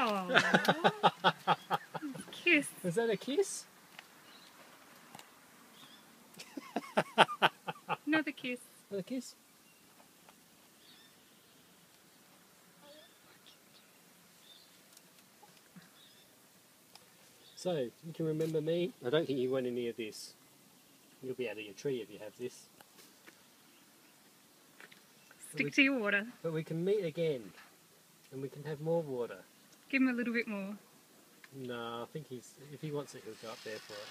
Oh, kiss. Is that a kiss? Another kiss. A kiss? So, you can remember me? I don't think you want any of this. You'll be out of your tree if you have this. Stick to your water. But we can meet again. And we can have more water. Give him a little bit more. No, I think he's if he wants it he'll go up there for it.